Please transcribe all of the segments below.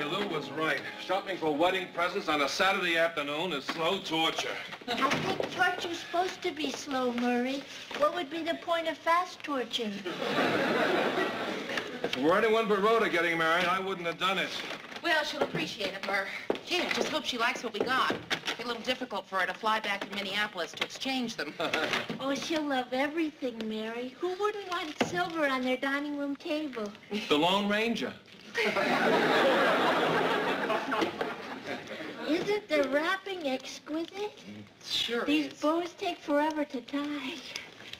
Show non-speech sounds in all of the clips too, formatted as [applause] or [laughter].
Mary Lou was right. Shopping for wedding presents on a Saturday afternoon is slow torture. I think torture's supposed to be slow, Murray. What would be the point of fast torture? If it were anyone but Rhoda getting married, I wouldn't have done it. Well, she'll appreciate it, Mur. Gee, I just hope she likes what we got. It'll be a little difficult for her to fly back to Minneapolis to exchange them. [laughs] Oh, she'll love everything, Mary. Who wouldn't want silver on their dining room table? The Lone Ranger. [laughs] Isn't the wrapping exquisite? Sure These is. bows take forever to tie.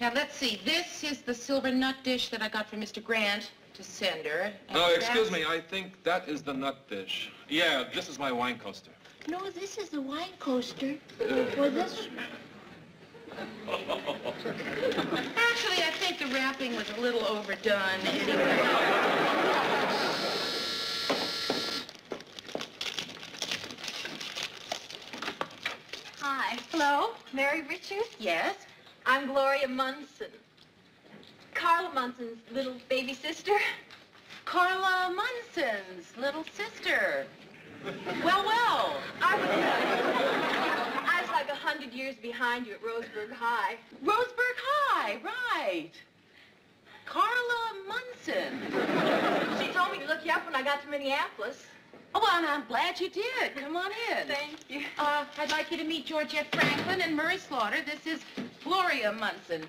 Now, let's see. This is the silver nut dish that I got from Mr. Grant to send her. and Oh, excuse me. I think that is the nut dish. Yeah, this is my wine coaster. No, this is the wine coaster. Well, this... Actually, I think the wrapping was a little overdone anyway. [laughs] Hi. Hello, Mary Richards. Yes? I'm Gloria Munson. Carla Munson's little baby sister. Carla Munson's little sister. Well, well. I was, I was like a hundred years behind you at Roseburg High. Roseburg High, right. Carla Munson. She told me to look you up when I got to Minneapolis. Oh, well, I'm glad you did. Come on in. Thank you. Uh, I'd like you to meet Georgette Franklin and Murray Slaughter. This is Gloria Munson.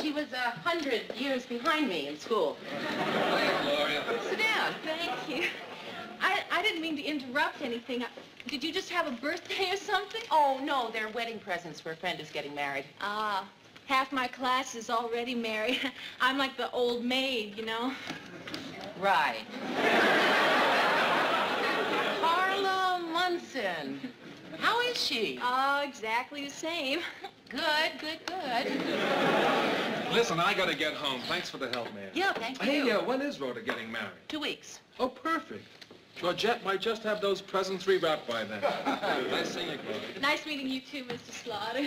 She was a hundred years behind me in school. Hey, Gloria. Sit down. Thank you. I, I didn't mean to interrupt anything. I, did you just have a birthday or something? Oh, no, they're wedding presents for a friend who's getting married. Ah, half my class is already married. [laughs] I'm like the old maid, you know. Right. Carla Munson. How is she? Oh, exactly the same. Good, good, good. Listen, I gotta get home. Thanks for the help, man. Yeah, thank Hey, you. uh, when is Rhoda getting married? Two weeks. Oh, perfect. Georgette might just have those presents rewrapped by then. [laughs] nice seeing you, Gloria. Nice meeting you too, Mr. Slaughter.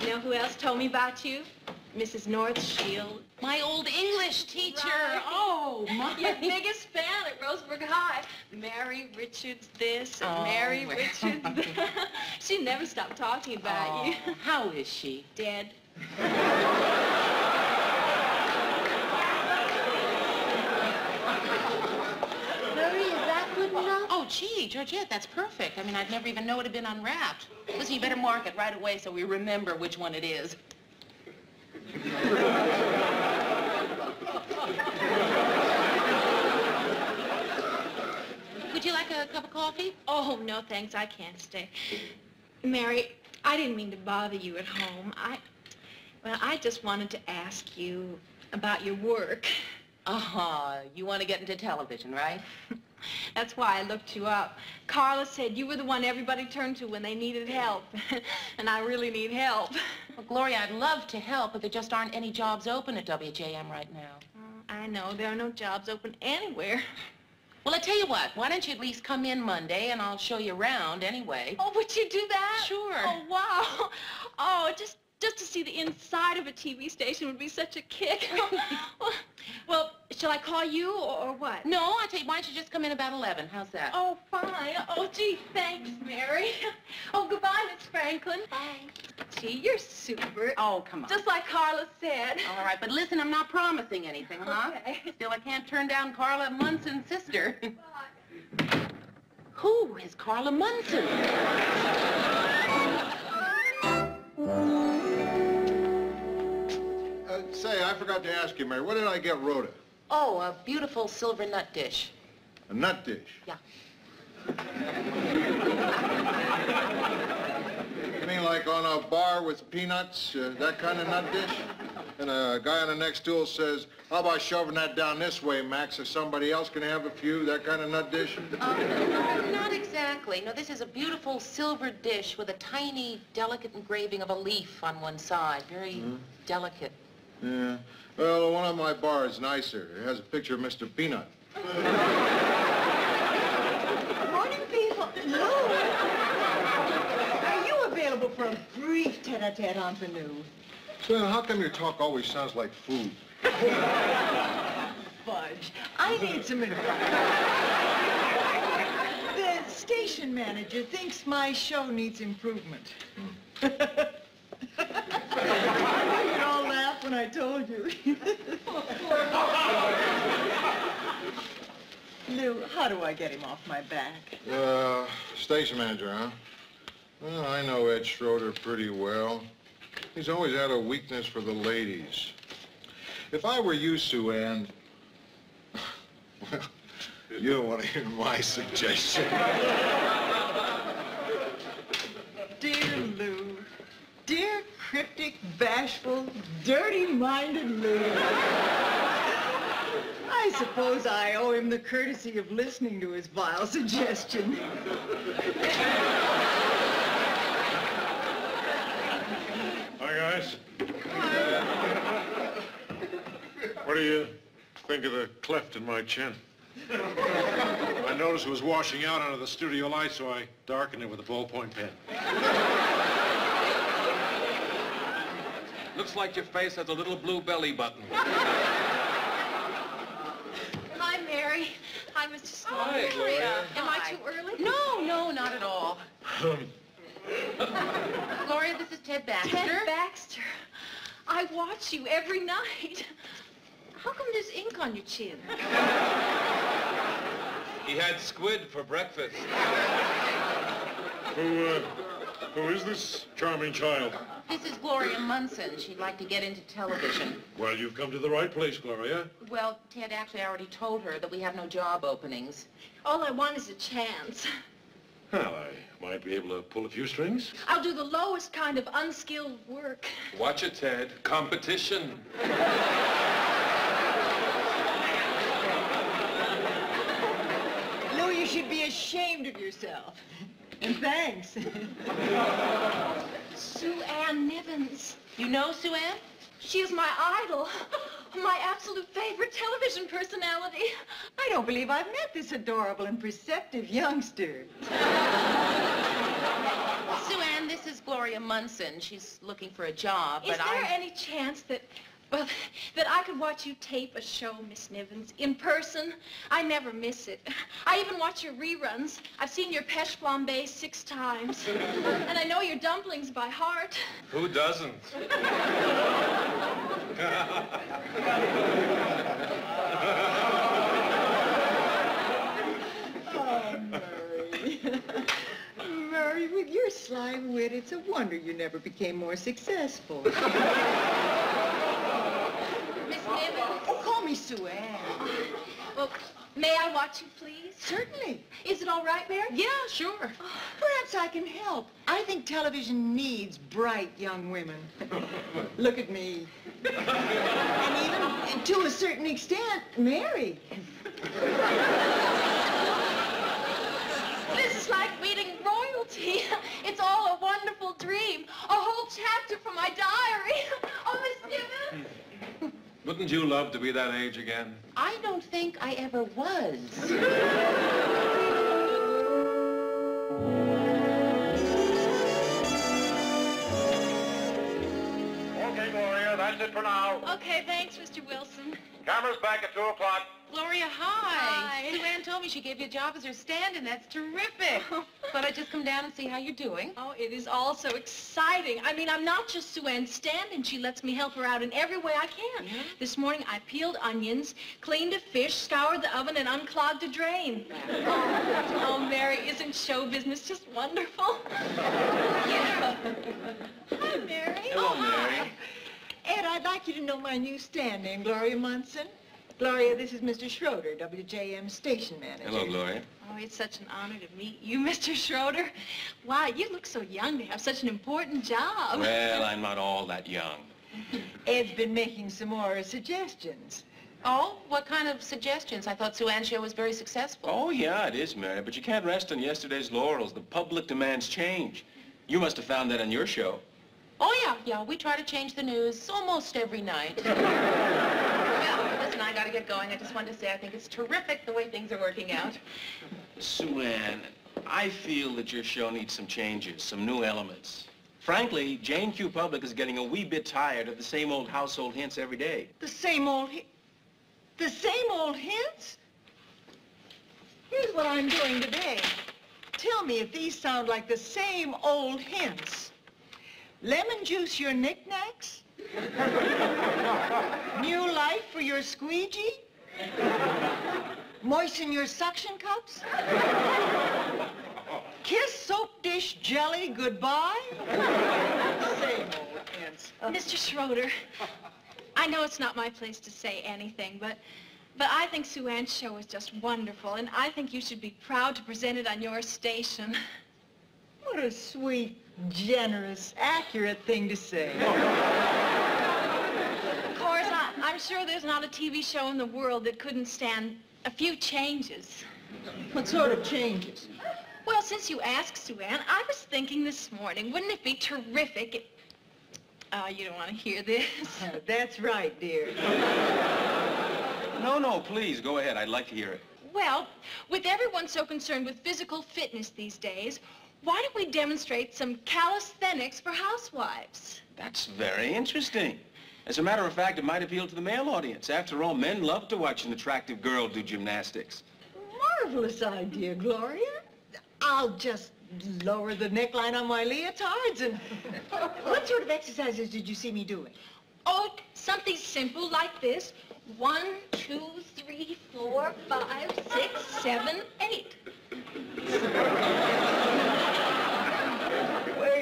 You know who else told me about you? Mrs. North Shield. My old English teacher. Right. Oh, my. Your biggest fan at Roseburg High. Mary Richards this and Oh, Mary well. Richards [laughs] that. she never stopped talking about oh, you. Oh, How is she? Dead. Murray, is that good enough? Oh, gee, Georgette, that's perfect. I mean, I'd never even know it had been unwrapped. Listen, you better mark it right away so we remember which one it is. Would you like a cup of coffee? Oh, no, thanks. I can't stay. Mary, I didn't mean to bother you at home. I, well, I just wanted to ask you about your work. Uh-huh. You want to get into television, right? [laughs] That's why I looked you up. Carla said you were the one everybody turned to when they needed help. [laughs] and I really need help. Well, Gloria, I'd love to help, but there just aren't any jobs open at WJM right now. Oh, I know. There are no jobs open anywhere. Well, I tell you what, why don't you at least come in Monday and I'll show you around anyway. Oh, would you do that? Sure. Oh, wow. Oh, just just to see the inside of a TV station would be such a kick. well, [laughs] well, shall I call you or, or what? No, I tell you, why don't you just come in about 11? How's that? Oh, fine. Oh, gee, thanks, Mary. [laughs] Oh, goodbye, Miss Franklin. Bye. Gee, you're super. Oh, come on. Just like Carla said. All right, but listen, I'm not promising anything, huh? Okay. [laughs] Still, I can't turn down Carla Munson's sister. Bye. Who is Carla Munson? Forgot to ask you, Mary, what did I get Rhoda? Oh, a beautiful silver nut dish. A nut dish. Yeah. [laughs] You mean like on a bar with peanuts, uh, that kind of nut dish? And a guy on the next stool says, how about shoving that down this way, Max, so somebody else can have a few, that kind of nut dish? Uh, not exactly. No, this is a beautiful silver dish with a tiny, delicate engraving of a leaf on one side. Very delicate. Yeah. Well, the one on my bar is nicer. It has a picture of Mr. Peanut. Morning, people. Lou. Are you available for a brief tete-a-tete entrepreneur? So how come your talk always sounds like food? Fudge. I need some advice. The station manager thinks my show needs improvement. I hmm [laughs] knew you'd all laugh when I told you. [laughs] Lou, how do I get him off my back? Uh, station manager, huh? Well, I know Ed Schroeder pretty well. He's always had a weakness for the ladies. If I were you, Sue Ann, [laughs] well, you don't want to hear my suggestion. Dear Lou, dear cryptic, bashful, dirty-minded Lou. I suppose I owe him the courtesy of listening to his vile suggestion. Hi, guys. What do you think of the cleft in my chin? I noticed it was washing out under the studio light, so I darkened it with a ballpoint pen. Looks like your face has a little blue belly button. Hi, Mary. Hi, Mr. Sloan. Hi, Gloria. Am I too early? No, no, not at all. [laughs] Gloria, this is Ted Baxter. Ted Baxter. I watch you every night. How come there's ink on your chin? He had squid for breakfast. Who, uh, who is this charming child? This is Gloria Munson. She'd like to get into television. Well, you've come to the right place, Gloria. Well, Ted, actually, I already told her that we have no job openings. All I want is a chance. Well, I might be able to pull a few strings. I'll do the lowest kind of unskilled work. Watch it, Ted. Competition. Lou, you should be ashamed of yourself. And thanks. Sue Ann Nivens. You know Sue Ann? She is my idol. My absolute favorite television personality. I don't believe I've met this adorable and perceptive youngster. Sue Ann, this is Gloria Munson. She's looking for a job, Is but there any chance that, well, that I could watch you tape a show, Miss Nivens, in person? I never miss it. I even watch your reruns. I've seen your Peche Flambe six times. and I know your dumplings by heart. Who doesn't? [laughs] Oh, Murray. Murray, with your sly wit, it's a wonder you never became more successful. [laughs] Miss Nivens? Oh, call me Sue Ann. Well, may I watch you, please? Certainly. Is it all right, Mary? Yeah, sure. Perhaps I can help. I think television needs bright young women. Look at me. And even, to a certain extent, Mary. This is like meeting royalty. It's all a wonderful dream. A whole chapter from my diary. Oh, Miss Nivens. Wouldn't you love to be that age again? I don't think I ever was. Okay, Gloria, that's it for now. Okay, thanks, Mr. Wilson. Camera's back at 2 o'clock. Gloria, hi. Hi. Sue Ann told me she gave you a job as her stand-in. That's terrific. Oh. Thought I'd just come down and see how you're doing. Oh, it is all so exciting. I mean, I'm not just Sue Ann's stand-in. She lets me help her out in every way I can. Yeah? This morning, I peeled onions, cleaned a fish, scoured the oven, and unclogged a drain. oh, oh, Mary, isn't show business just wonderful? Yeah. [laughs] Hi, Mary. Hello, oh, hi. Mary. Ed, I'd like you to know my new stand-in, Gloria Munson. Gloria, this is Mr. Schroeder, WJM station manager. Hello, Gloria. Oh, it's such an honor to meet you, [laughs] Mr. Schroeder. Wow, you look so young to have such an important job. Well, [laughs] I'm not all that young. Ed's been making some more suggestions. Oh, what kind of suggestions? I thought Sue Ann's show was very successful. Oh, yeah, it is, Mary, but you can't rest on yesterday's laurels. The public demands change. You must have found that on your show. Oh, yeah, yeah. We try to change the news almost every night. [laughs] well, listen, I gotta get going. I just wanted to say I think it's terrific the way things are working out. Sue Ann, I feel that your show needs some changes, some new elements. Frankly, Jane Q. Public is getting a wee bit tired of the same old household hints every day. The same old The same old hints? Here's what I'm doing today. tell me if these sound like the same old hints. Lemon juice your knickknacks? [laughs] New life for your squeegee? Moisten your suction cups? Kiss soap dish jelly goodbye? Same old hints. Mr. Schroeder, I know it's not my place to say anything, but but I think Sue Ann's show is just wonderful, and I think you should be proud to present it on your station. What a sweet, generous, accurate thing to say. Of course, I, I'm sure there's not a TV show in the world that couldn't stand a few changes. What sort of changes? Well, since you asked, Sue Ann, I was thinking this morning, wouldn't it be terrific if... Oh, you don't want to hear this. [laughs] That's right, dear. No, no, please, go ahead. I'd like to hear it. Well, with everyone so concerned with physical fitness these days, why don't we demonstrate some calisthenics for housewives? That's very interesting. As a matter of fact, it might appeal to the male audience. After all, men love to watch an attractive girl do gymnastics. Marvelous idea, Gloria. I'll just lower the neckline on my leotards and... [laughs] what sort of exercises did you see me doing? Oh, something simple like this. One, two, three, four, five, six, seven, eight.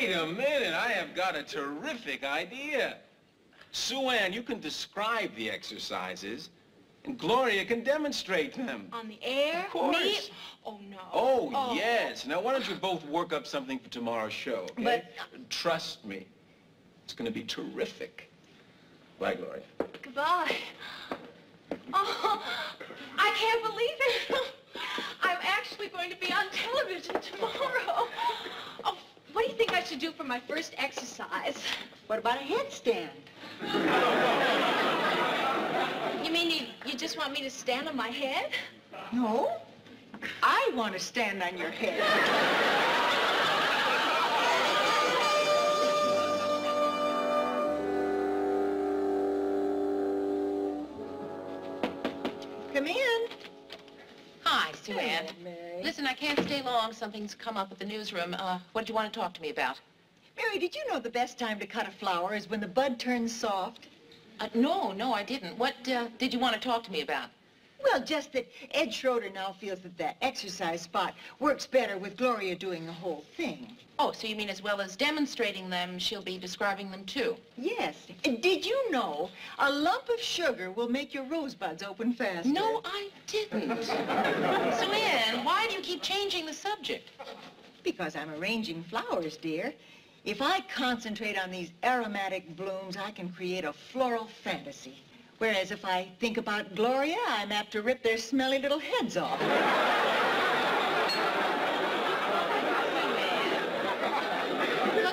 Wait a minute. I have got a terrific idea. Sue Ann, you can describe the exercises, and Gloria can demonstrate them. On the air? Of course. Me? Oh, no. Oh, oh. yes. Now, why don't you both work up something for tomorrow's show, okay? But- Trust me. It's going to be terrific. Bye, Gloria. Goodbye. Oh, I can't believe it. [laughs] I'm actually going to be on television tomorrow. Oh, what do you think I should do for my first exercise? What about a headstand? You mean you, you just want me to stand on my head? No. I want to stand on your head. Come in. Hi, Sue Ann. Mary. Listen, I can't stay long. Something's come up at the newsroom. Uh, what did you want to talk to me about? Mary, did you know the best time to cut a flower is when the bud turns soft? Uh, no, no, I didn't. What uh, did you want to talk to me about? Well, just that Ed Schroeder now feels that that exercise spot works better with Gloria doing the whole thing. Oh, so you mean as well as demonstrating them, she'll be describing them too? Yes. Did you know a lump of sugar will make your rosebuds open faster? No, I didn't. [laughs] Sue Ann, why do you keep changing the subject? Because I'm arranging flowers, dear. If I concentrate on these aromatic blooms, I can create a floral fantasy. Whereas if I think about Gloria, I'm apt to rip their smelly little heads off. Look,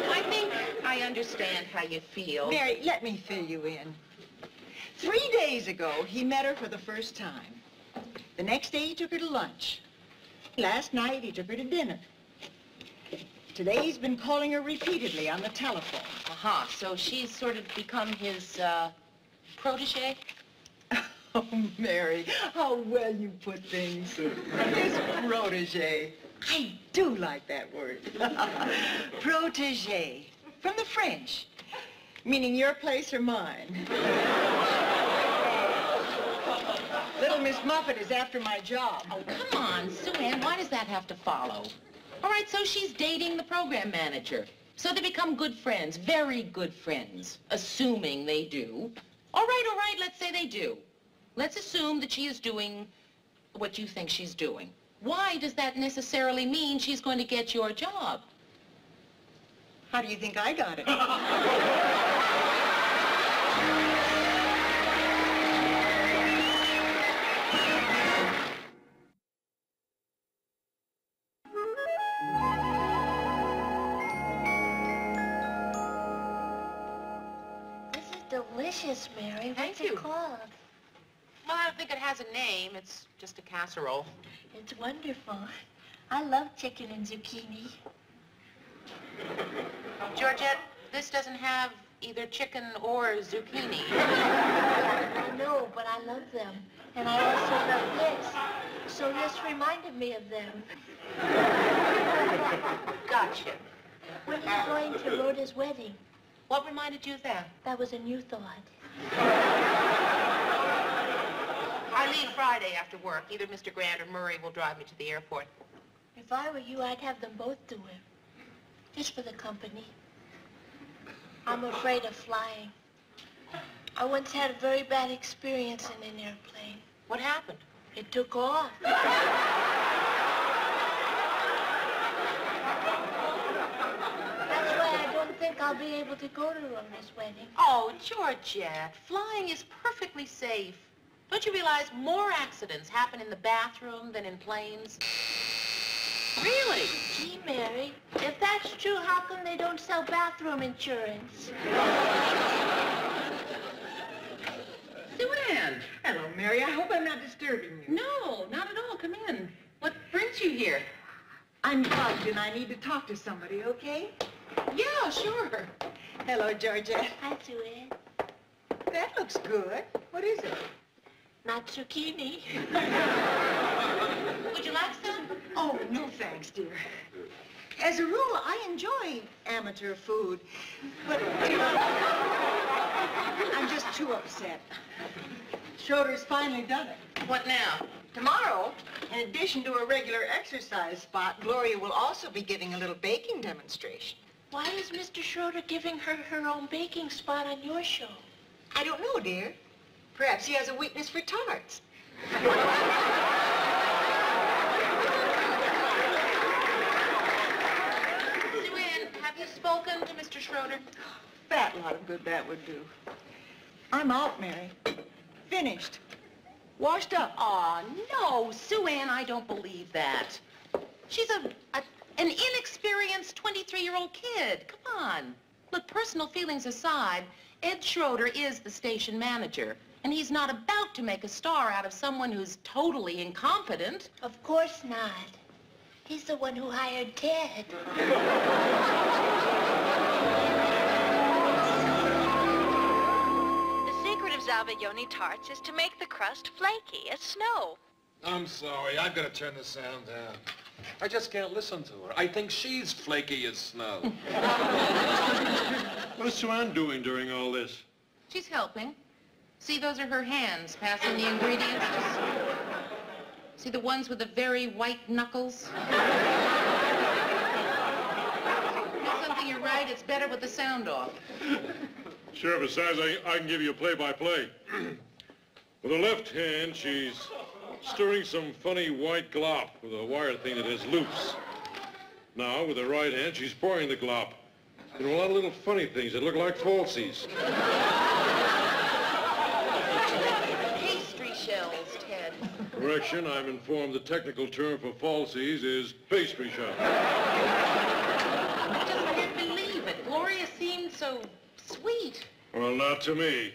I think I understand how you feel. Mary, let me fill you in. Three days ago, he met her for the first time. The next day, he took her to lunch. Last night, he took her to dinner. Today, he's been calling her repeatedly on the telephone. Uh-huh, so she's sort of become his, uh, protege? [laughs] Oh, Mary, how well you put things. His protege. I do like that word. [laughs] protege. From the French. Meaning your place or mine. [laughs] Little Miss Muffet is after my job. Oh, come on, Sue Ann, why does that have to follow? All right, so she's dating the program manager. So they become good friends, very good friends, assuming they do. All right, all right, let's say they do. Let's assume that she is doing what you think she's doing. Why does that necessarily mean she's going to get your job? How do you think I got it? [laughs] delicious, Mary. Thank What's you. it called? Well, I don't think it has a name. It's just a casserole. It's wonderful. I love chicken and zucchini. Georgette, this doesn't have either chicken or zucchini. I know, but I love them. And I also love this. So this reminded me of them. Gotcha. When are you going to Rhoda's wedding? What reminded you of that? That was a new thought. I leave Friday after work. Either Mr. Grant or Murray will drive me to the airport. If I were you, I'd have them both do it. Just for the company. I'm afraid of flying. I once had a very bad experience in an airplane. What happened? It took off. [laughs] That's why I don't think I'll be able to go to Rhoda's wedding. Oh, Georgette, flying is perfectly safe. Don't you realize more accidents happen in the bathroom than in planes? Really? Gee, Mary, if that's true, how come they don't sell bathroom insurance? Sue-Ann. Hello, Mary. I hope I'm not disturbing you. No, not at all. Come in. What brings you here? I'm bugged and I need to talk to somebody, okay? Yeah, sure. Hello, Georgia. Hi, Sue-Ann. That looks good. What is it? Not zucchini. [laughs] Would you like some? Oh, no thanks, dear. As a rule, I enjoy amateur food, but I'm just too upset. Schroeder's finally done it. What now? Tomorrow, in addition to a regular exercise spot, Gloria will also be giving a little baking demonstration. Why is Mr. Schroeder giving her her own baking spot on your show? I don't know, dear. Perhaps he has a weakness for tarts. Sue-Ann, have you spoken to Mr. Schroeder? Fat lot of good that would do. I'm out, Mary. Finished. Washed up. Oh, no, Sue-Ann, I don't believe that. She's a, a an inexperienced 23-year-old kid. Come on. Look, personal feelings aside, Ed Schroeder is the station manager, and he's not about to make a star out of someone who's totally incompetent. Of course not. He's the one who hired Ted. The secret of Zabaglione tarts is to make the crust flaky as snow. I'm sorry. I've got to turn the sound down. I just can't listen to her. I think she's flaky as snow. [laughs] What is Sue-Ann doing during all this? She's helping. See, those are her hands passing the ingredients. See the ones with the very white knuckles? You know something, you're right. It's better with the sound off. Sure, besides, I, I can give you a play-by-play. [clears throat] with her left hand, she's stirring some funny white glop with a wire thing that is loose. Now, with her right hand, she's pouring the glop. You know, a lot of little funny things that look like falsies. Pastry shells, Ted. Correction, I'm informed the technical term for falsies is pastry shells. I just can't believe it. Gloria seemed so sweet. Well, not to me.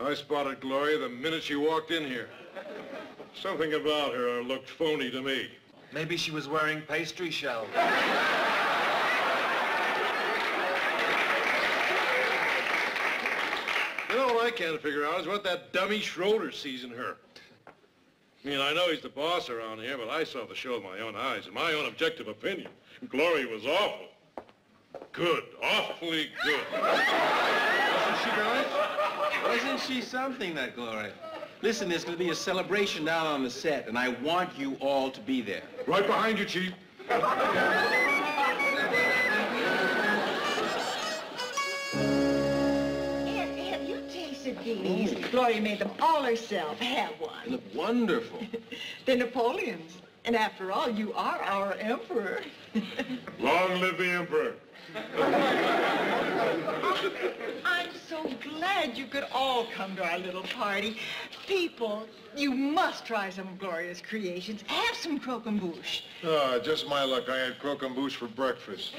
I spotted Gloria the minute she walked in here. Something about her looked phony to me. Maybe she was wearing pastry shells. You know what I can't figure out is what that dummy Schroeder sees in her. I mean, I know he's the boss around here, but I saw the show with my own eyes. In my own objective opinion, Glory was awful. Good. Awfully good. Wasn't she, girls? Wasn't she something, that Gloria? Listen, there's going to be a celebration down on the set, and I want you all to be there. Right behind you, Chief. Aunt, have you tasted these? Gloria made them all herself. Have They one. look wonderful. [laughs] They're Napoleon's. And after all, you are our emperor. [laughs] Long live the Emperor. [laughs] I'm so glad you could all come to our little party. People, you must try some of Gloria's creations. Have some croquembouche. Ah, just my luck. I had croquembouche for breakfast. [laughs]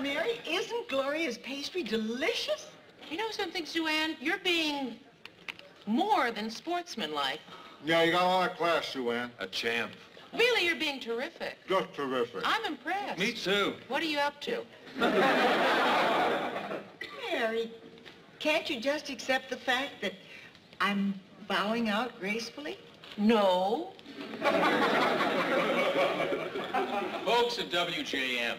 Mary, isn't Gloria's pastry delicious? You know something, Sue-Ann? You're being more than sportsmanlike. Yeah, you got a lot of class, Sue-Ann. A champ. Really, you're being terrific. Just terrific. I'm impressed. Me too. What are you up to? [laughs] Mary, can't you just accept the fact that I'm bowing out gracefully? No. Folks of WJM,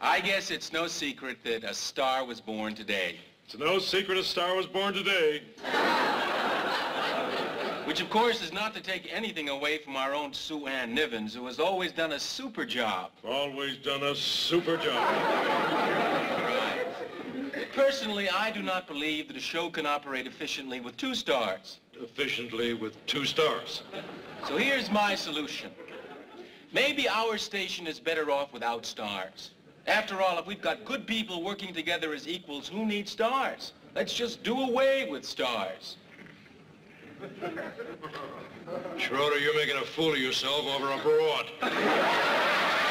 I guess it's no secret that a star was born today. It's no secret a star was born today. Which, of course, is not to take anything away from our own Sue Ann Nivens, who has always done a super job. Always done a super job. Personally, I do not believe that a show can operate efficiently with two stars. Efficiently with two stars. So here's my solution. Maybe our station is better off without stars. After all, if we've got good people working together as equals, who needs stars? Let's just do away with stars. Schroeder, you're making a fool of yourself over abroad. Boy, [laughs]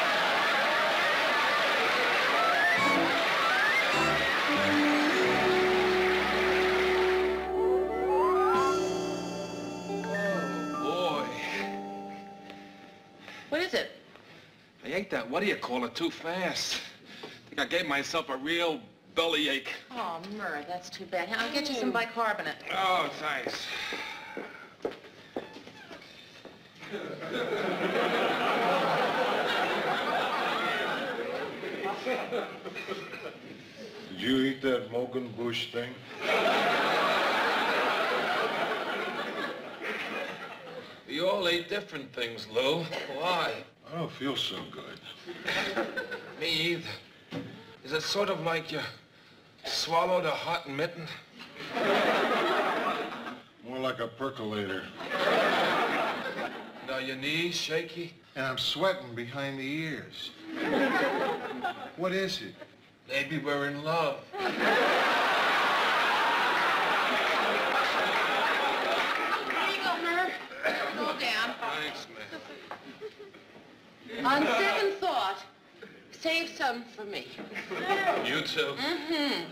what do you call it, too fast. I think I gave myself a real bellyache. Oh, Murr, that's too bad. I'll get you some bicarbonate. Oh, thanks. Did you eat that Mogan Bush thing? We all ate different things, Lou. Why? I don't feel so good. [laughs] Me either. Is it sort of like you swallowed a hot mitten? [laughs] More like a percolator. And are your knees shaky? And I'm sweating behind the ears. [laughs] What is it? Maybe we're in love. Here you go, Murr. Go down. Thanks, man. On second thought, save some for me. You too. Mm-hmm.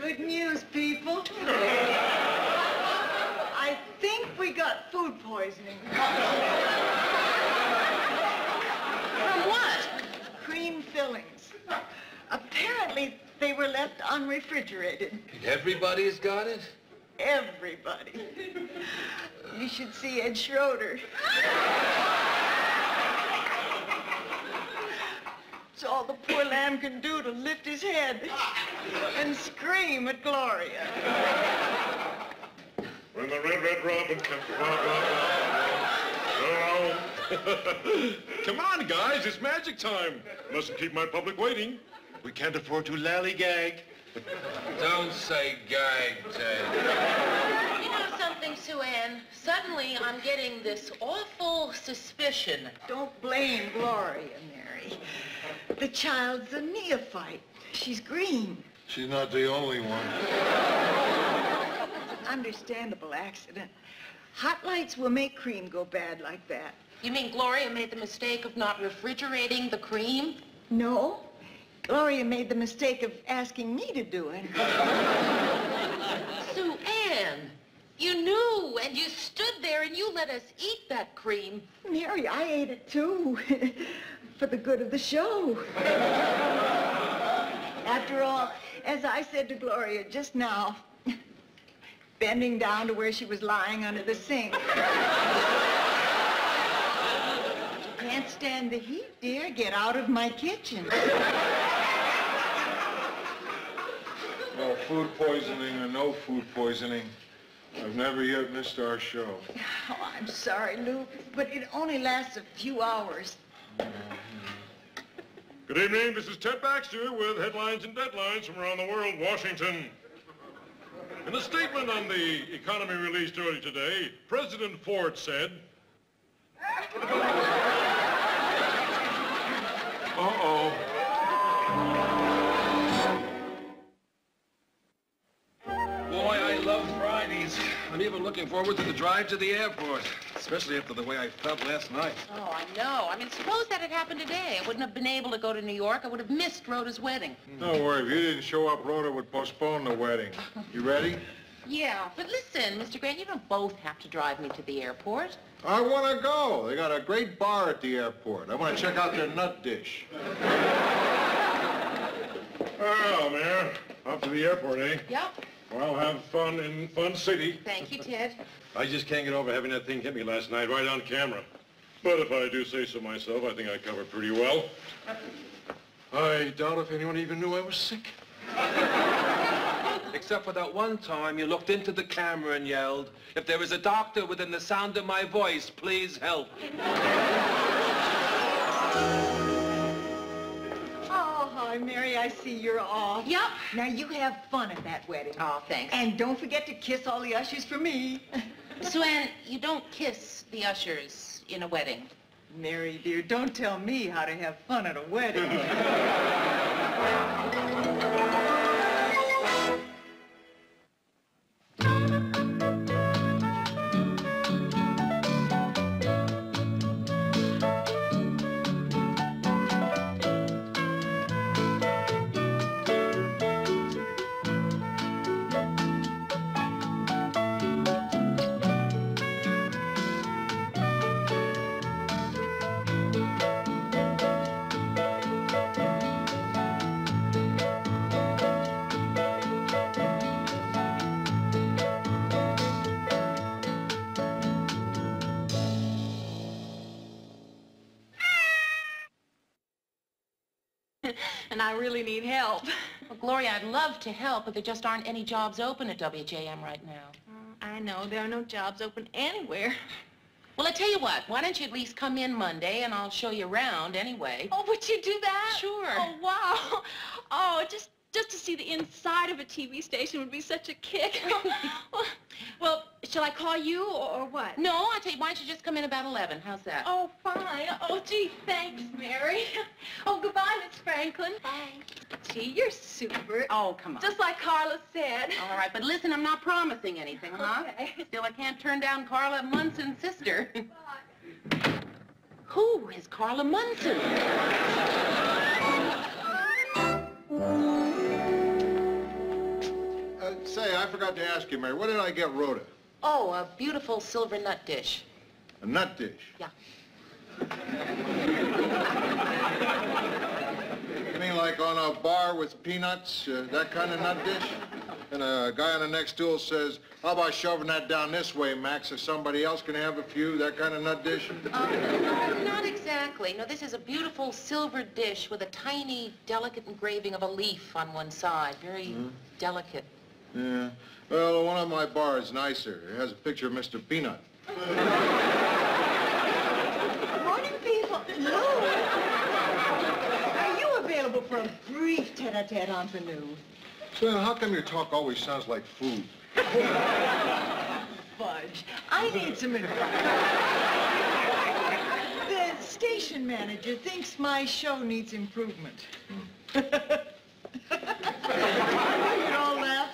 Good news, people. I think we got food poisoning. From what? Cream fillings. Apparently, they were left unrefrigerated. Everybody's got it? Everybody. You should see Ed Schroeder. It's all the poor lamb can do to lift his head and scream at Gloria. When the red, red robin comes, blah, blah, blah, blah. Come on, guys, it's magic time. Mustn't keep my public waiting. We can't afford to lallygag. Don't say gag, Ted. You know something, Sue Ann? Suddenly, I'm getting this awful suspicion. Don't blame Gloria, Mary. The child's a neophyte. She's green. She's not the only one. It's an understandable accident. Hot lights will make cream go bad like that. You mean Gloria made the mistake of not refrigerating the cream? No. Gloria made the mistake of asking me to do it. [laughs] Sue Ann, you knew, and you stood there, and you let us eat that cream. Mary, I ate it too. [laughs] For the good of the show. [laughs] After all, as I said to Gloria just now, bending down to where she was lying under the sink. Can't stand the heat, dear. Get out of my kitchen. Well, food poisoning or no food poisoning, I've never yet missed our show. Oh, I'm sorry, Lou, but it only lasts a few hours. Good evening, this is Ted Baxter with headlines and deadlines from around the world, Washington. In a statement on the economy released early today, President Ford said, Uh-oh. Boy, I love Fridays. I'm even looking forward to the drive to the airport, especially after the way I felt last night. Oh, I know. I mean, suppose that had happened today. I wouldn't have been able to go to New York. I would have missed Rhoda's wedding. Hmm. Don't worry, if you didn't show up, Rhoda would postpone the wedding. You ready? [laughs] Yeah, but listen, Mr. Grant, you don't both have to drive me to the airport. I want to go. They got a great bar at the airport. I want to check out their nut dish. [laughs] Oh, Mayor, off to the airport, eh? Yep. Well, have fun in Fun City. Thank you, Ted. [laughs] I just can't get over having that thing hit me last night right on camera. But if I do say so myself, I think I covered pretty well. [laughs] I doubt if anyone even knew I was sick. Except for that one time you looked into the camera and yelled, if there is a doctor within the sound of my voice, please help. Oh, hi, Mary. I see you're off. Yep. Now, you have fun at that wedding. Oh, thanks. And don't forget to kiss all the ushers for me. [laughs] Sue Ann, you don't kiss the ushers in a wedding. Mary, dear, don't tell me how to have fun at a wedding. [laughs] [laughs] and I really need help. Well, Gloria, I'd love to help, but there just aren't any jobs open at WJM right now. Oh, I know, there are no jobs open anywhere. Well, I tell you what, why don't you at least come in Monday and I'll show you around anyway. Oh, would you do that? Sure. Oh, wow. [laughs] Oh, just just to see the inside of a TV station would be such a kick. [laughs] well, shall I call you or, or what? No, I tell you, why don't you just come in about 11? How's that? Oh, fine. Oh, gee, thanks, Mary. [laughs] Oh, goodbye, Miss Franklin. Bye. Gee, you're super. Oh, come on. Just like Carla said. All right, but listen, I'm not promising anything, huh? Okay. [laughs] Still, I can't turn down Carla Munson's sister. Bye. Who is Carla Munson? I forgot to ask you, Mary, what did I get Rhoda? Oh, a beautiful silver nut dish. A nut dish. Yeah. You mean like on a bar with peanuts, uh, that kind of nut dish? And a guy on the next stool says, how about shoving that down this way, Max, so somebody else can have a few, that kind of nut dish? Uh, not exactly. No, this is a beautiful silver dish with a tiny, delicate engraving of a leaf on one side. Very delicate. Yeah. Well, one of my bars nicer. It has a picture of Mr. Peanut. Morning, people. Hello. Are you available for a brief tete-a-tete entre-nous? So how come your talk always sounds like food? Fudge. I need some advice. The station manager thinks my show needs improvement. Laugh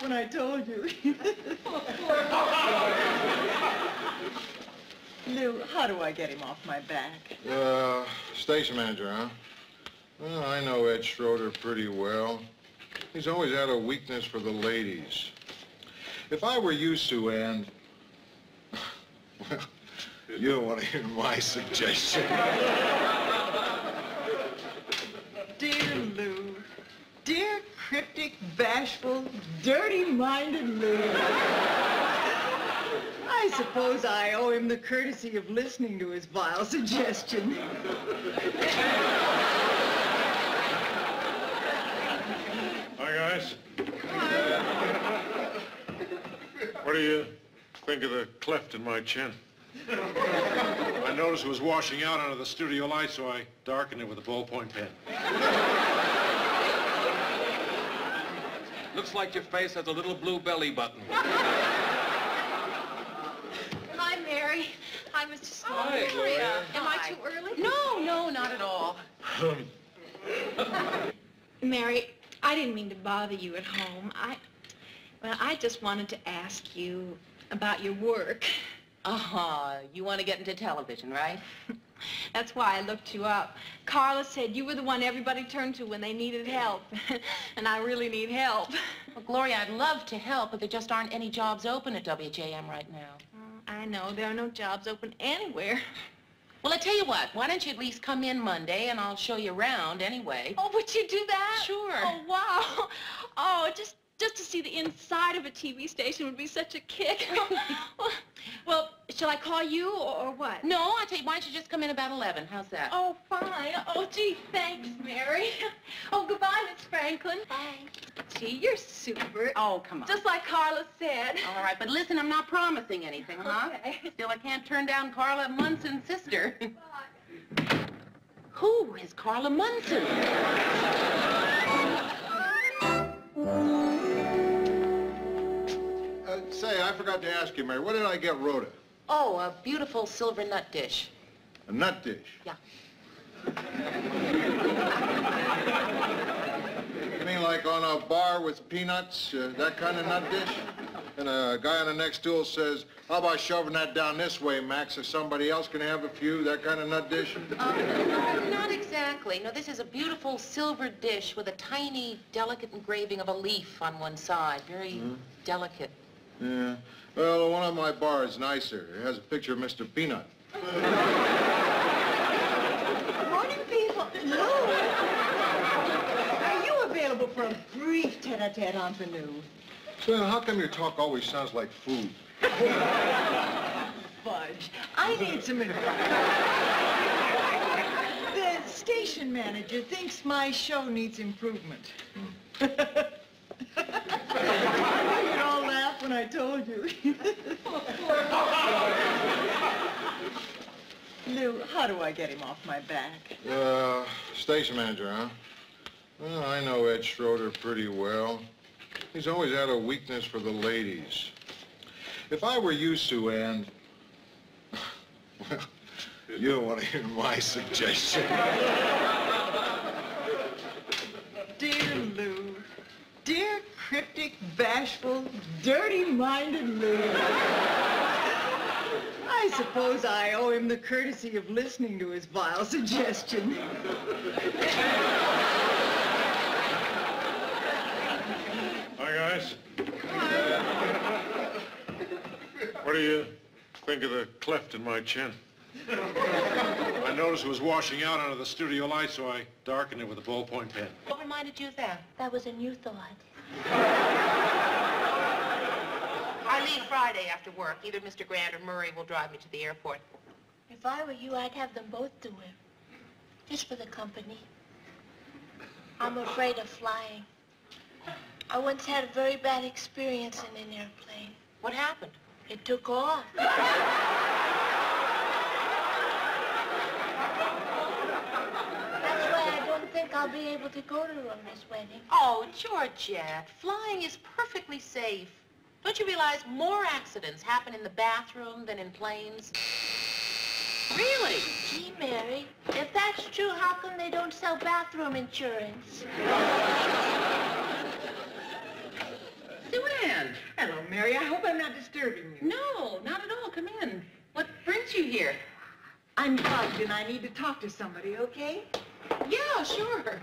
when I told you. [laughs] Lou, how do I get him off my back? Uh, station manager, huh? Well, I know Ed Schroeder pretty well. He's always had a weakness for the ladies. If I were you, Sue Ann... [laughs] Well, you don't want to hear my suggestion. [laughs] cryptic, bashful, dirty-minded Lou. I suppose I owe him the courtesy of listening to his vile suggestion. Hi, guys. What do you think of the cleft in my chin? I noticed it was washing out under the studio light, so I darkened it with a ballpoint pen. Looks like your face has a little blue belly button. Hi, Mary. Hi, Mr. Sloan. Hi, Gloria. Am I too early? No, no, not at all. [laughs] Mary, I didn't mean to bother you at home. I, well, I just wanted to ask you about your work. Uh-huh. You want to get into television, right? [laughs] That's why I looked you up. Carla said you were the one everybody turned to when they needed help. [laughs] and I really need help. Well, Gloria, I'd love to help, but there just aren't any jobs open at WJM right now. Oh, I know. There are no jobs open anywhere. Well, I tell you what, why don't you at least come in Monday and I'll show you around anyway. Oh, would you do that? Sure. Oh, wow. [laughs] Oh, just just to see the inside of a TV station would be such a kick. [laughs] well, shall I call you or, or what? No, I tell you, why don't you just come in about 11? How's that? Oh, fine. Oh, gee, thanks, Mary. [laughs] Oh, goodbye, Miss Franklin. Bye. Gee, you're super. Oh, come on. Just like Carla said. All right, but listen, I'm not promising anything, huh? Okay. [laughs] Still, I can't turn down Carla Munson's sister. Bye. Who is Carla Munson? Say, I forgot to ask you, Mary, what did I get Rhoda? Oh, a beautiful silver nut dish. A nut dish? Yeah. You mean like on a bar with peanuts, uh, that kind of nut dish? And a guy on the next stool says, how about shoving that down this way, Max, so somebody else can have a few, that kind of nut dish? Uh, not exactly. No, this is a beautiful silver dish with a tiny, delicate engraving of a leaf on one side. Very delicate. Yeah. Well, one of my bars nicer. It has a picture of Mr. Peanut. Morning, people. Lou. Are you available for a brief tete-a-tete entree? Say, how come your talk always sounds like food? Fudge. I need some advice. The station manager thinks my show needs improvement. Hmm. Laugh when I told you. [laughs] Lou, how do I get him off my back? Uh, station manager, huh? Well, I know Ed Schroeder pretty well. He's always had a weakness for the ladies. If I were you, Sue Ann... [laughs] Well, you don't want to hear my suggestion. [laughs] bashful, dirty-minded Lou. I suppose I owe him the courtesy of listening to his vile suggestion. Hi, guys. What do you think of the cleft in my chin? I noticed it was washing out under the studio light, so I darkened it with a ballpoint pen. What reminded you of that? That was a new thought. I leave Friday after work. Either Mr. Grant or Murray will drive me to the airport. If I were you, I'd have them both do it. Just for the company. I'm afraid of flying. I once had a very bad experience in an airplane. What happened? It took off. [laughs] That's why I don't think I'll be able to go to Rhoda's wedding. Oh, Georgette, flying is perfectly safe. Don't you realize more accidents happen in the bathroom than in planes? Really? Gee, Mary, if that's true, how come they don't sell bathroom insurance? Sue Ann. Hello, Mary. I hope I'm not disturbing you. No, not at all. Come in. What brings you here? I'm bugged and I need to talk to somebody, okay? Yeah, sure.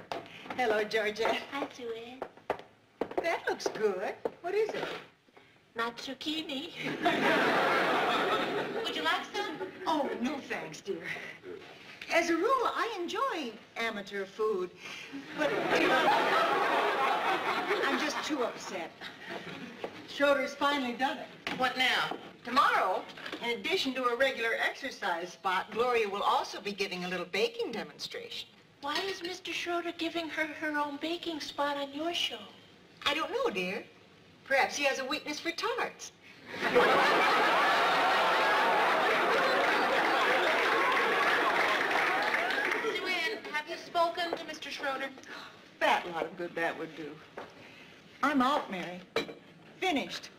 Hello, Georgette. Hi, Sue That looks good. What is it? Not zucchini. [laughs] Would you like some? Oh, no thanks, dear. As a rule, I enjoy amateur food, but I'm just too upset. Schroeder's finally done it. What now? Tomorrow, in addition to a regular exercise spot, Gloria will also be giving a little baking demonstration. Why is Mr. Schroeder giving her her own baking spot on your show? I don't know, dear. Perhaps he has a weakness for tarts. Sue Ann, have you spoken to Mr. Schroeder? That lot of good that would do. I'm out, Mary. Finished.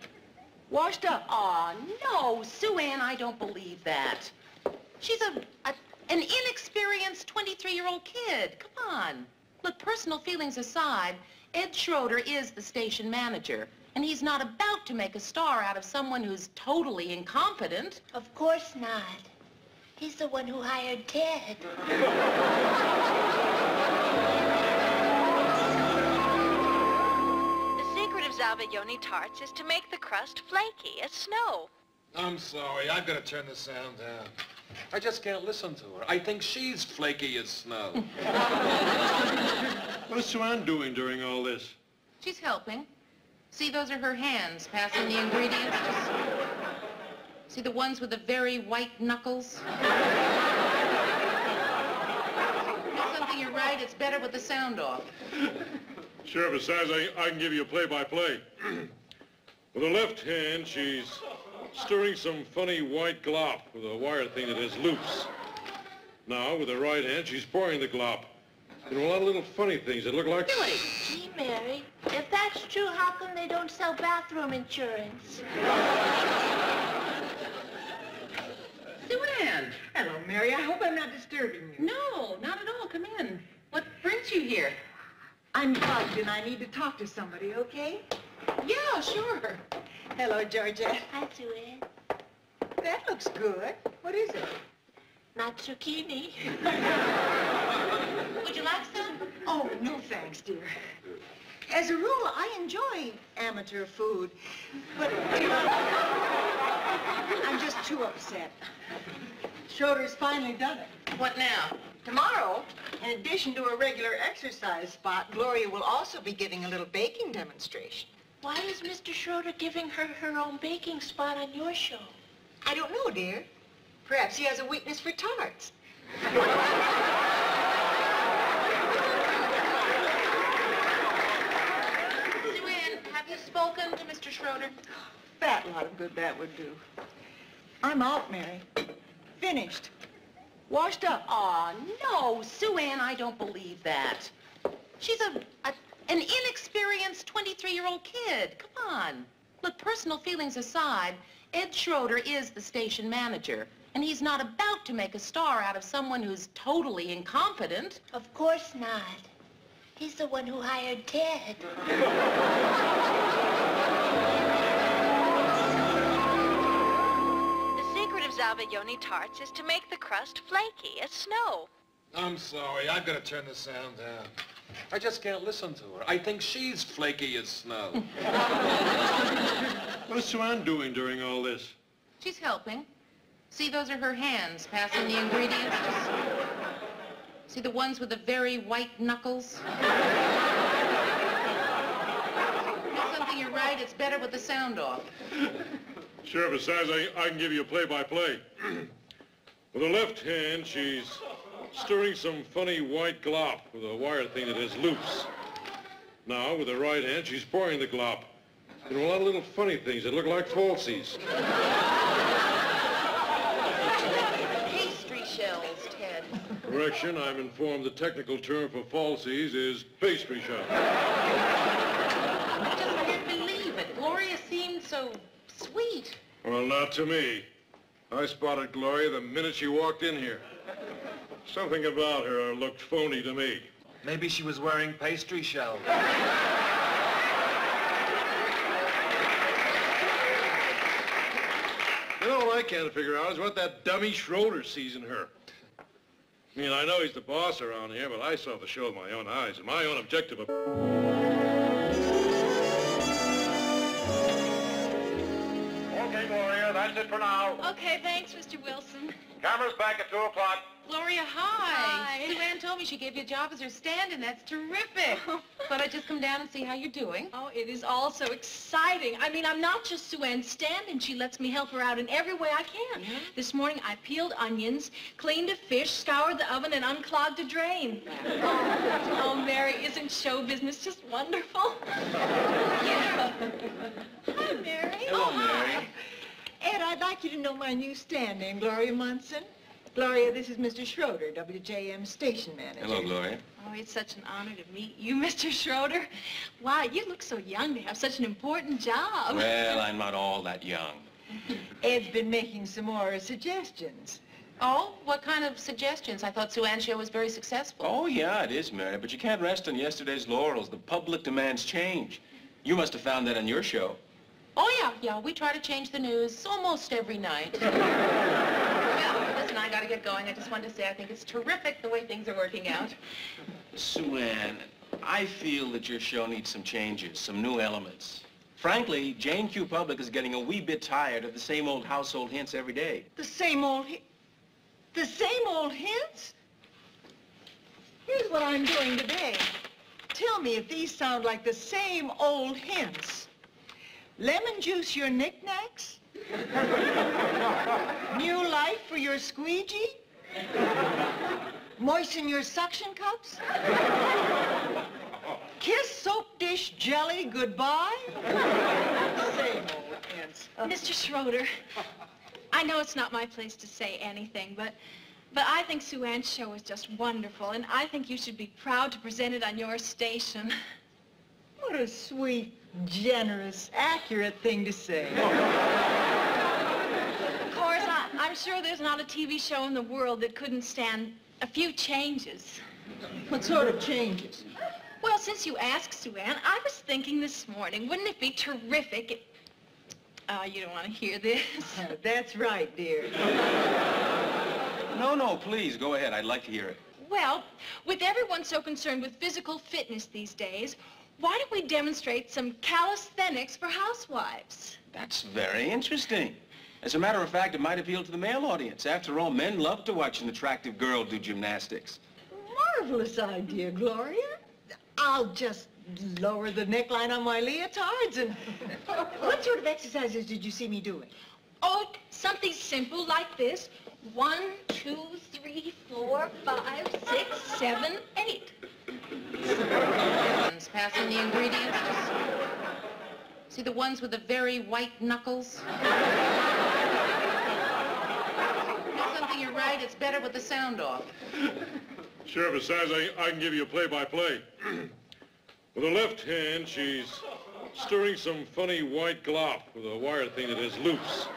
Washed up. Aw, no, Sue Ann, I don't believe that. She's a, a an inexperienced 23-year-old kid. Come on. Look, personal feelings aside, Ed Schroeder is the station manager, and he's not about to make a star out of someone who's totally incompetent. Of course not. He's the one who hired Ted. The secret of Zabaglione tarts is to make the crust flaky as snow. I'm sorry. I've got to turn the sound down. I just can't listen to her. I think she's flaky as snow. [laughs] What is Sue Ann doing during all this? She's helping. See, those are her hands passing the ingredients to See the ones with the very white knuckles? That's something you're right. It's better with the sound off. Sure, besides, I, I can give you a play-by-play. [clears throat] with her left hand, she's stirring some funny white glop with a wire thing that has loops. Now, with her right hand, she's pouring the glop. You know, a lot of little funny things that look like... Gee, Mary, if that's true, how come they don't sell bathroom insurance? Sue-Ann! Hello, Mary. I hope I'm not disturbing you. No, not at all. Come in. What brings you here? I'm bugged and I need to talk to somebody, okay? Yeah, sure. Hello, Georgette. Hi, Sue-Ann. That looks good. What is it? Not zucchini. [laughs] Would you like some? Oh, no thanks, dear. As a rule, I enjoy amateur food, but I'm just too upset. Schroeder's finally done it. What now? Tomorrow, in addition to a regular exercise spot, Gloria will also be giving a little baking demonstration. Why is Mr. Schroeder giving her her own baking spot on your show? I don't know, dear. Perhaps he has a weakness for tarts. Sue-Ann, have you spoken to Mr. Schroeder? Fat lot of good that would do. I'm out, Mary. Finished. Washed up. Aw, no, Sue-Ann, I don't believe that. She's a, a an inexperienced 23-year-old kid. Come on. Look, personal feelings aside, Ed Schroeder is the station manager, and he's not about to make a star out of someone who's totally incompetent. Of course not. He's the one who hired Ted. The secret of Zabaglione tarts is to make the crust flaky as snow. I'm sorry. I've got to turn the sound down. I just can't listen to her. I think she's flaky as snow. [laughs] What is Sue-Ann doing during all this? She's helping. See, those are her hands passing the ingredients to See the ones with the very white knuckles? That's something you're right. It's better with the sound off. Sure, besides, I, I can give you a play-by-play. [clears throat] with her left hand, she's stirring some funny white glop with a wire thing that has loops. Now, with her right hand, she's pouring the glop. Know, a lot of little funny things that look like falsies. Pastry shells, Ted. Correction, I'm informed the technical term for falsies is pastry shells. I just can't believe it. Gloria seemed so sweet. Well, not to me. I spotted Gloria the minute she walked in here. [laughs] Something about her looked phony to me. Maybe she was wearing pastry shells. You know what I can't figure out is what that dummy Schroeder sees in her. I mean, I know he's the boss around here, but I saw the show with my own eyes, and my own objective... Okay, Gloria, that's it for now. Okay, thanks, Mr. Wilson. Camera's back at 2 o'clock. Gloria, hi. Hi. Sue Ann told me she gave you a job as her stand-in. That's terrific. Oh. Thought I'd just come down and see how you're doing. Oh, it is all so exciting. I mean, I'm not just Sue Ann's stand-in. She lets me help her out in every way I can. Yeah. This morning, I peeled onions, cleaned a fish, scoured the oven, and unclogged a drain. oh, oh, Mary, isn't show business just wonderful? [laughs] yeah. Hi, Mary. Hello, oh, hi. Mary. Ed, I'd like you to know my new stand-in, Gloria Munson. Gloria, this is Mr. Schroeder, WJM station manager. Hello, Gloria. Oh, it's such an honor to meet you, [laughs] Mr. Schroeder. Wow, you look so young to have such an important job. Well, I'm not all that young. [laughs] Ed's been making some more suggestions. Oh, what kind of suggestions? I thought Sue Ann's show was very successful. Oh, yeah, it is, Mary, but you can't rest on yesterday's laurels. The public demands change. You must have found that on your show. Oh, yeah, yeah. We try to change the news almost every night. [laughs] well, listen, I gotta get going. I just wanted to say I think it's terrific the way things are working out. Sue Ann, I feel that your show needs some changes, some new elements. Frankly, Jane Q. Public is getting a wee bit tired of the same old household hints every day. The same old... hi- The same old hints? Here's what I'm doing today. Tell me if these sound like the same old hints. Lemon juice your knickknacks? [laughs] New life for your squeegee? Moisten your suction cups? Kiss soap dish jelly goodbye? Same old answer. Mr. Schroeder, I know it's not my place to say anything, but but I think Sue Ann's show is just wonderful, and I think you should be proud to present it on your station. What a sweet, generous, accurate thing to say. [laughs] Of course, I, I'm sure there's not a TV show in the world that couldn't stand a few changes. What sort of changes? Well, since you asked, Sue Ann, I was thinking this morning, wouldn't it be terrific if... Oh, you don't want to hear this. [laughs] That's right, dear. No, no, please, go ahead. I'd like to hear it. Well, with everyone so concerned with physical fitness these days, why don't we demonstrate some calisthenics for housewives? That's very interesting. As a matter of fact, it might appeal to the male audience. After all, men love to watch an attractive girl do gymnastics. Marvelous idea, Gloria. I'll just lower the neckline on my leotards and... [laughs] what sort of exercises did you see me doing? Oh, something simple like this. One, two, three, four, five, six, seven, eight. Passing the ingredients. See the ones with the very white knuckles? You know something, you're right. It's better with the sound off. Sure, besides, I, I can give you a play-by-play. [clears throat] with her left hand, she's stirring some funny white glop with a wire thing that has loops.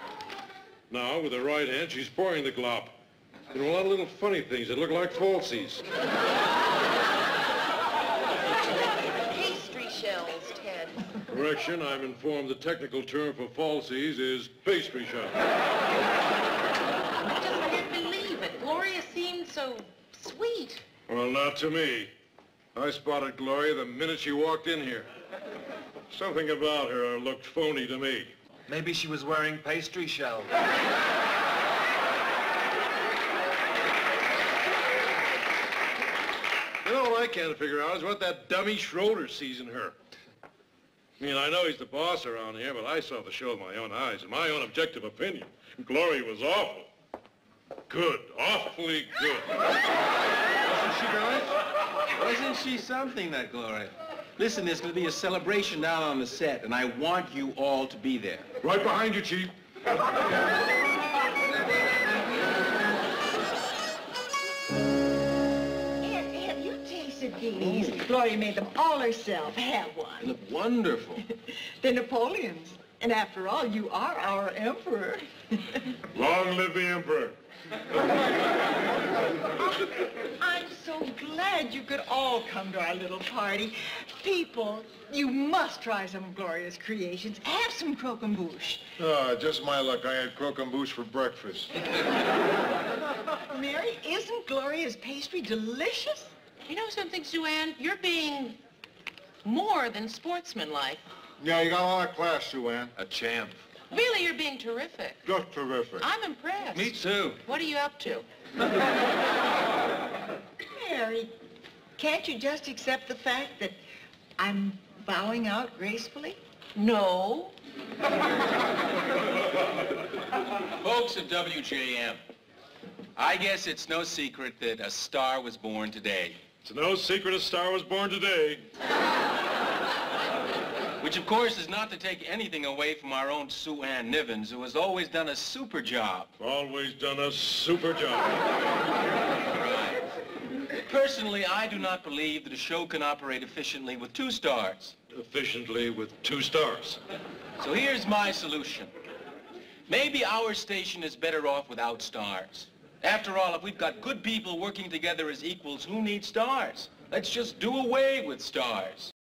Now, with her right hand, she's pouring the glop. You know, a lot of little funny things that look like falsies. Pastry shells, Ted. Correction, I'm informed the technical term for falsies is pastry shop. I just can't believe it. Gloria seemed so sweet. Well, not to me. I spotted Gloria the minute she walked in here. Something about her looked phony to me. Maybe she was wearing pastry shell. You know what I can't figure out is what that dummy Schroeder sees in her. I mean, I know he's the boss around here, but I saw the show with my own eyes. In my own objective opinion, Glory was awful. Good. Awfully good. Wasn't she nice? Wasn't she something, that Glory? Listen, there's going to be a celebration down on the set, and I want you all to be there. Right behind you, Chief. You tasted these? Gloria made them all herself. Have one. They look wonderful. [laughs] They're Napoleon's. And after all, you are our emperor. [laughs] Long live the Emperor. [laughs] I'm so glad you could all come to our little party. People, you must try some of Gloria's creations. Have some croquembouche. Ah, just my luck. I had croquembouche for breakfast. Mary, isn't Gloria's pastry delicious? You know something, Sue Ann? You're being more than sportsmanlike. Yeah, you got a lot of class, Sue Ann. A champ. Really, you're being terrific. Just terrific. I'm impressed. Me too. What are you up to? Mary, can't you just accept the fact that I'm bowing out gracefully? No. Folks of WJM, I guess it's no secret that a star was born today. It's no secret a star was born today. Which, of course, is not to take anything away from our own Sue Ann Nivens, who has always done a super job. Always done a super job. Personally, I do not believe that a show can operate efficiently with two stars. Efficiently with two stars. So here's my solution. Maybe our station is better off without stars. After all, if we've got good people working together as equals, who needs stars? Let's just do away with stars.